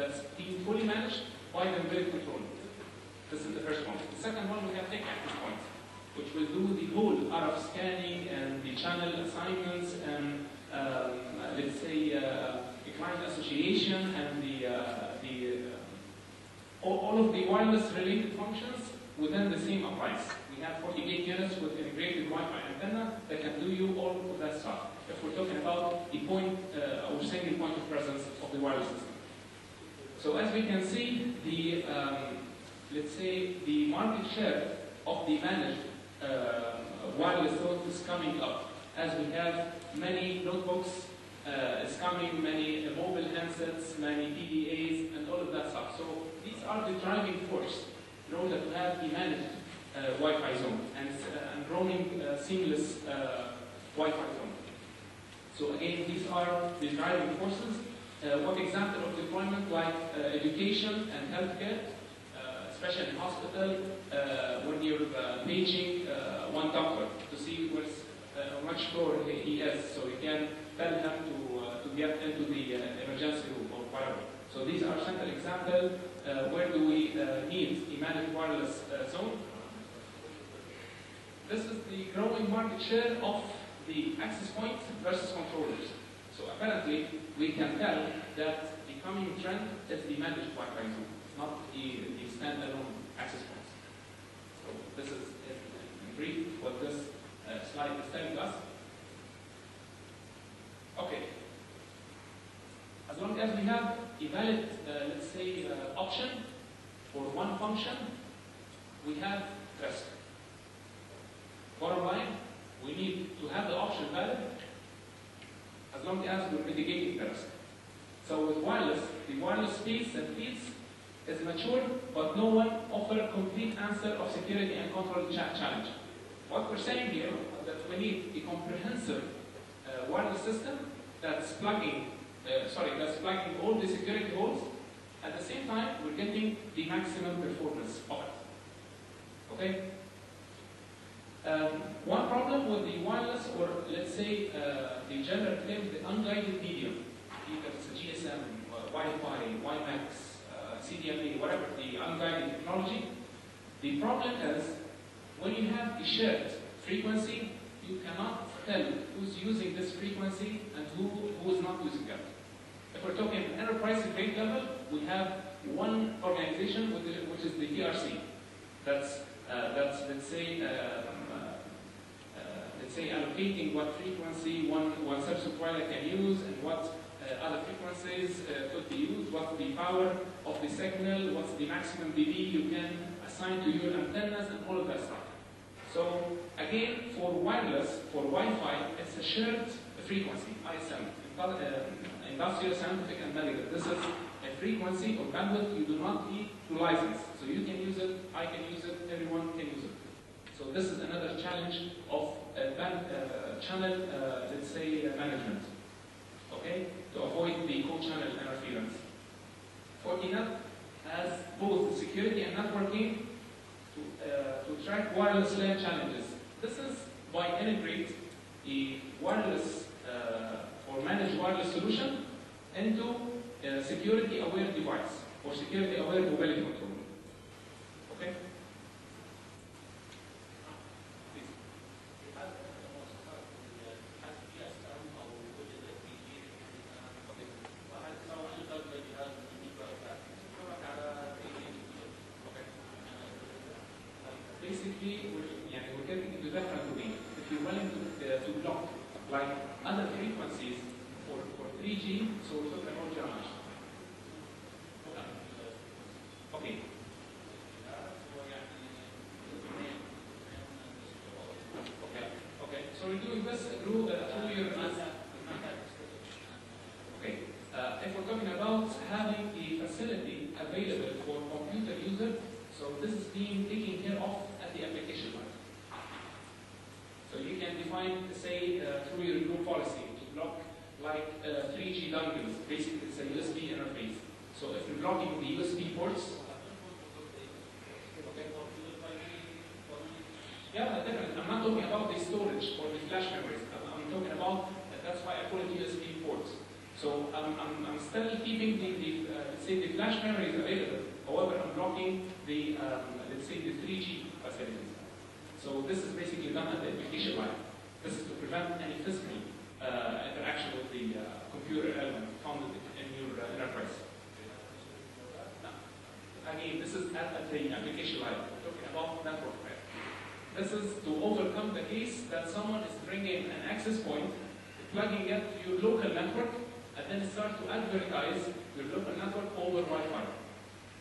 that's being fully managed by the embedded controller. This is the first one. The second one, we have thin access points, which will do the whole RF scanning and the channel assignments and, um, let's say, uh, the client association and the, uh, the uh, all, all of the wireless related functions within the same appliance. We have 48 units with integrated Wi-Fi antenna that can do you all of that stuff. If we're talking about the point uh, or single point of presence of the wireless system. So as we can see, the um, let's say the market share of the managed uh, wireless phone is coming up as we have many notebooks uh, is coming, many uh, mobile handsets, many PDAs, and all of that stuff. So these are the driving force in order to have the managed uh, Wi-Fi zone and, uh, and roaming uh, seamless uh, Wi-Fi zone. So again, these are the driving forces. Uh, what example of deployment like uh, education and healthcare, uh, especially in hospital, when you're paging one doctor to see uh, how much floor he is, so you can tell him to, to get into the emergency room or whatever. So these are simple examples. Uh, where do we uh, need managed wireless uh, zone? This is the growing market share of the access point versus controllers. So apparently, we can tell that the coming trend is the managed Wi-Fi zone, not the, the standalone access points. So this is in brief what this uh, slide is telling us. Okay. As long as we have a valid, uh, let's say, uh, option for one function, we have risk. Bottom line, we need to have the option valid as long as we're mitigating the risk. So with wireless, the wireless space and feeds is mature, but no one offer complete answer of security and control cha- challenge. What we're saying here is that we need a comprehensive uh, wireless system that's plugging, uh, sorry, that's plugging all the security holes. At the same time, we're getting the maximum performance of it. Okay? Um, one problem with the wireless, or let's say uh, the general term, the unguided medium, either it's a GSM, uh, Wi-Fi, WiMAX, uh, CDMA, whatever, the unguided technology, the problem is when you have a shared frequency, you cannot tell who's using this frequency and who, who is not using it. If we're talking enterprise grade level, we have one organization which is, the TRC. That's, uh, that's let's say, uh, say allocating what frequency one, one provider can use and what uh, other frequencies uh, could be used, what's the power of the signal, what's the maximum dB you can assign to your antennas and all of that stuff. So again, for wireless, for Wi-Fi, it's a shared frequency, ISM, uh, industrial, scientific, and medical. This is a frequency or bandwidth you do not need to license. So you can use it, I can use it, everyone can use it. So this is another challenge of uh, channel, uh, let's say, uh, management. Okay, to avoid the co-channel interference. Fortinet has both security and networking to, uh, to track wireless LAN challenges. This is by integrate a wireless uh, or managed wireless solution into a security-aware device or security-aware mobility control. Okay? Please. Basically, we're, yeah, we're getting into different domain. If you're willing to, uh, to block like other frequencies for, for 3G, so we're talking about German. Okay. Okay. Okay. Through your Okay. Uh, if we're talking about having a facility available for computer user, so this is being taken care of at the application level. So you can define, say, through your group policy to block like uh, 3G dongles. Basically, it's a USB interface. So if you're blocking the USB ports, okay. Yeah, definitely. I'm talking about the storage or the flash memories. I'm, I'm talking about, that's why I call it USB ports. So I'm, I'm, I'm still keeping the, the uh, let's say, the flash memories available. However, I'm blocking the, um, let's say, the 3G facilities. So this is basically done at the application layer. This is to prevent any physical uh, interaction with the uh, computer element found in your uh, enterprise. Again, this is at, at the application layer. We're talking about network layer. This is to overcome the case that someone is bringing an access point, plugging it to your local network, and then start to advertise your local network over Wi-Fi.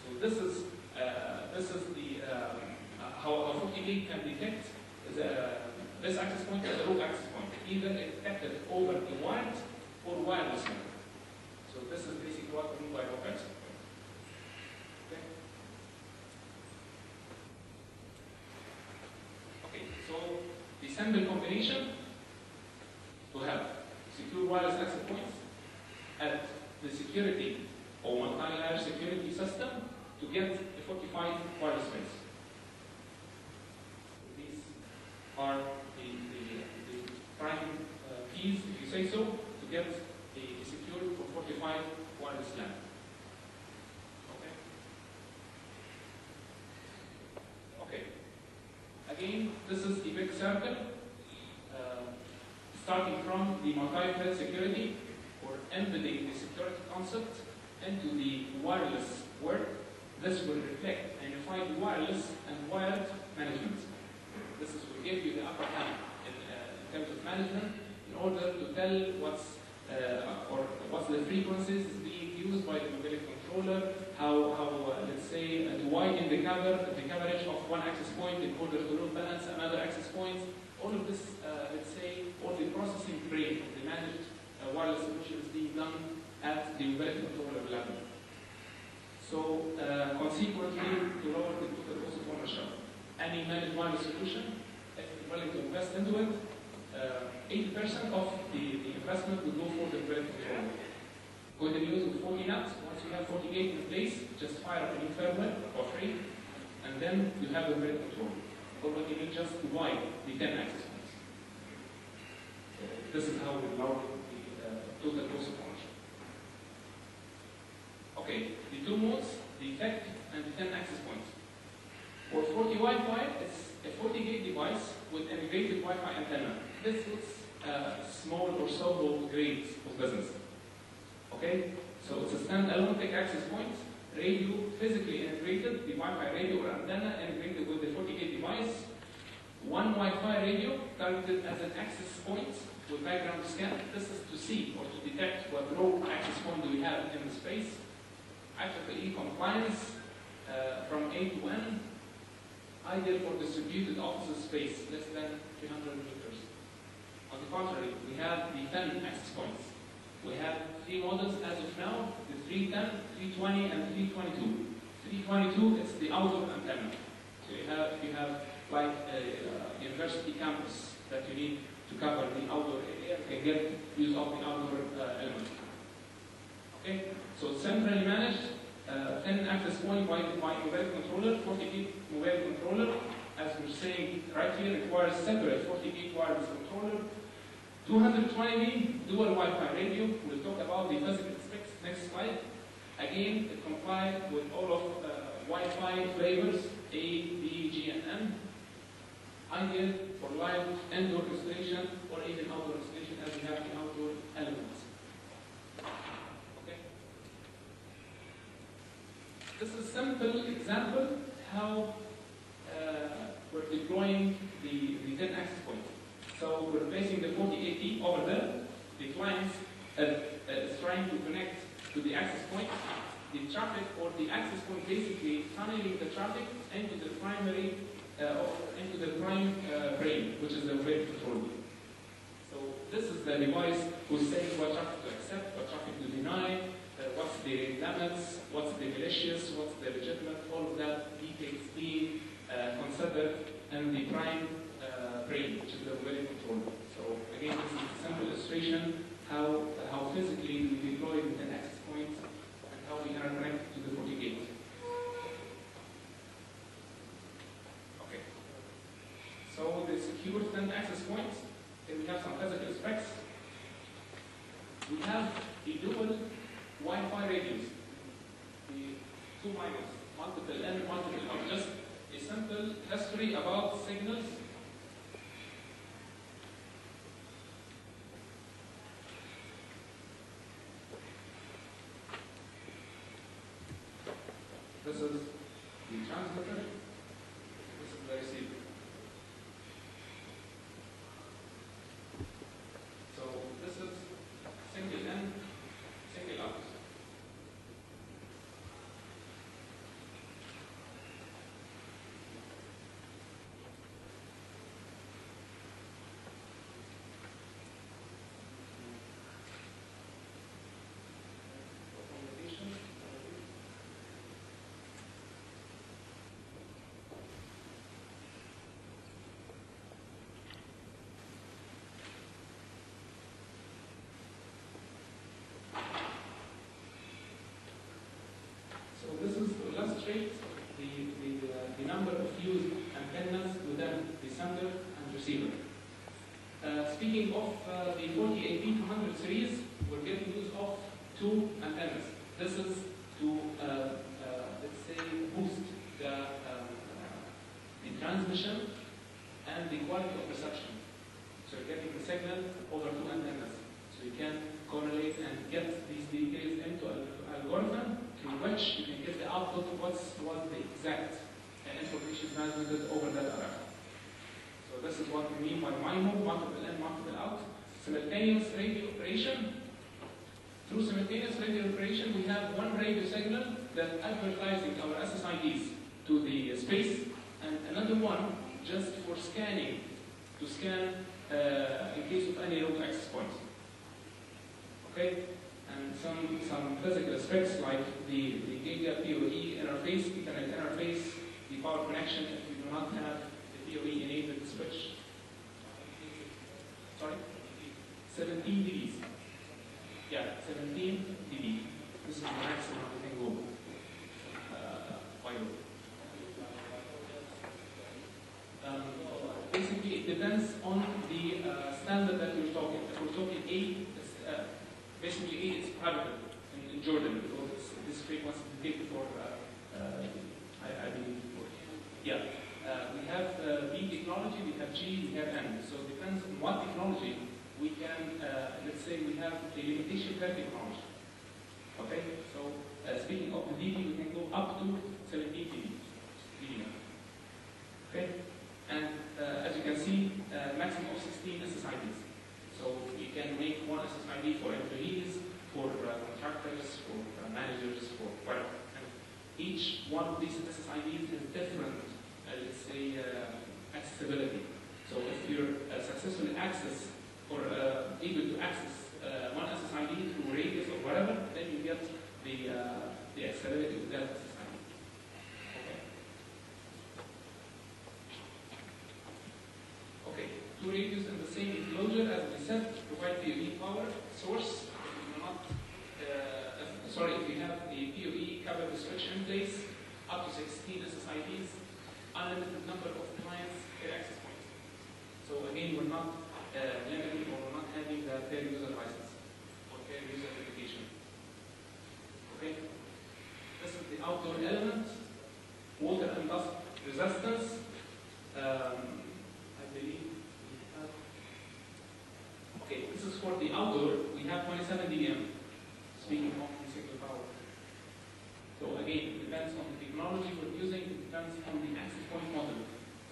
So this is uh, this is the um, how, FortiGate can detect the, this access point as a rogue access point, either detected over the wired or wireless network. So this is basically what we mean by rogue access point. Okay. Okay. So the combination to have secure wireless access points at the security or multi-layer security system to get a fortified wireless space. These are the, the, the prime uh, keys, if you say so, to get the, the secure for 45 wireless LAN. Okay? Okay. This is the big uh, starting from the multi-threat security or embedding the security concept into the wireless world. This will reflect and unified wireless and wired management. This is will give you the upper hand in, uh, in terms of management in order to tell what's or what's the frequencies being used by the mobility controller, how, how uh, let's say, uh, to widen the cover, the coverage of one access point in order to load balance another access point. All of this, uh, let's say, all the processing brain, the managed uh, wireless solution is being done at the mobility controller level. So uh, consequently, to lower the total cost of ownership, any managed wireless solution, if you're willing to invest into it, 80% of the, the investment will go for the mobility controller. Going to use with Fortinet, once you have FortiGate in place, just fire up a new firmware for free, and then you have the mobility controller. Or what you just to wide the thin access points. This is how we lower the uh, total cost of ownership. Okay, the two modes, the thick and the thin access points. For FortiWiFi, it's a 40 gig device with integrated Wi-Fi antenna. This is uh, small or solo grade of business. Okay, so it's a standalone thick access point, radio physically integrated, the Wi-Fi radio or antenna integrated with the FortiGate device, one Wi-Fi radio targeted as an access point with background scan. This is to see or to detect what rogue access point do we have in the space. IEEE compliance uh, from A to N, ideal for distributed office space less than 300 meters. On the contrary, we have the thin access points. We have three models as of now, the 310, 320, and 322. 322 is the outdoor antenna. So you have, you have like a uh, university campus that you need to cover the outdoor area, can get use of the outdoor uh, element. Okay, so centrally managed, uh, thin access point by, by mobile controller, FortiGate mobile controller, saying right here, requires separate FortiGate wireless controller, 220 dual Wi-Fi radio. We'll talk about the physical specs next slide. Again, it complies with all of uh, Wi-Fi flavors A, B, G, and M. Ideal for live indoor installation or even outdoor installation as we have the outdoor elements. Okay. This is a simple example how we're deploying the, the thin access point. So we're placing the 4080 over there. The client uh, is trying to connect to the access point. The traffic or the access point basically funneling the traffic into the primary, uh, into the prime uh, brain, which is the web control. So this is the device who's saying what traffic to accept, what traffic to deny, uh, what's the limits, what's the malicious, what's the legitimate, all of that details being considered in the prime uh, brain, which is the mobility controller. So again, this is a simple illustration how how physically we deploy the thin access points and how we interconnect to the FortiGate. Okay. So the secure thin access points. Then we have some physical specs. We have the dual Wi-Fi radios, the two minus, multiple and multiple out. Just a simple history about signals. This is the transmitter. This is the receiver. So this is single in, single out. Communication. So this is to the, the, uh, the number of used antennas within the sender and receiver. Uh, speaking of uh, the FortiAP200 series, we're getting use of two antennas. This is to, uh, uh, let's say, boost the, um, the transmission and the quality of reception. So you're getting the signal over two antennas. So you can correlate and get these details into an algorithm through which you can get the output of what's what the exact information transmitted over that RF. So this is what we mean by MIMO, multiple in, multiple out. Simultaneous radio operation. Through simultaneous radio operation, we have one radio signal that advertising our SSIDs to the space, and another one just for scanning, to scan uh, in case of any rogue access point. Okay? And some, some physical specs like the, the Giga PoE interface, Ethernet interface, the power connection if you do not have the PoE enabled switch. Sorry? 17 dBs. Yeah, 17 dB. This is the maximum we can go. Uh. Um, basically, it depends on the uh, standard that you're talking. If we're talking 8, basically 8 is private in, in Jordan because this, this frequency is big for, uh, uh, I, I believe, for, yeah. Uh, we have uh, B technology, we have G, we have N. So it depends on what technology we can, uh, let's say we have a limitation per technology. Okay, so uh, speaking of the dB, we can go up to 17 dB. dB. Okay, and uh, as you can see, uh, maximum of 16 SSIDs. So you can make one SSID for employees, for uh, contractors, for uh, managers, for whatever. And each one of these SSIDs has different, uh, let's say, uh, accessibility. So if you're uh, successfully access or uh, able to access uh, one SSID through radius or whatever, then you get the the accessibility of that SSID. Okay. Okay. Two radios in the same enclosure, as we said, provide PoE power source. Not, uh, if- sorry, if you have the PoE covered switch in place, up to 16 SSIDs, unlimited number of clients per access point. So again, we're not uh, limiting or we're not having the per user license or per user verification. Okay? This is the outdoor element, water and dust resistance. Um, I believe we have. Okay, this is for the outdoor. We have 27 dBm. Speaking of single power. So again, it depends on the technology we're using, it depends on the access point model.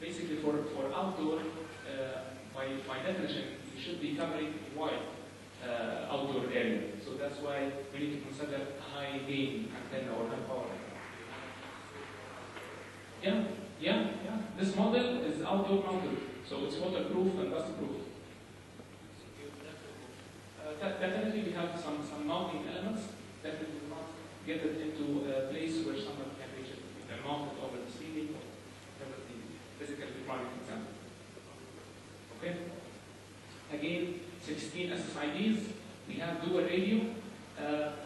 Basically, for, for outdoor, uh, by, by definition, you should be covering a wide uh, outdoor area. So that's why we need to consider high gain antenna or high power. Yeah, yeah, yeah. This model is outdoor mounted, so it's waterproof and dustproof. De- definitely, we have some, some mounting elements that we will not get it into a place where someone can reach it. They're mounted over the ceiling or whatever the physical requirement example. Okay? Again, 16 SSIDs. We have dual radio. Uh,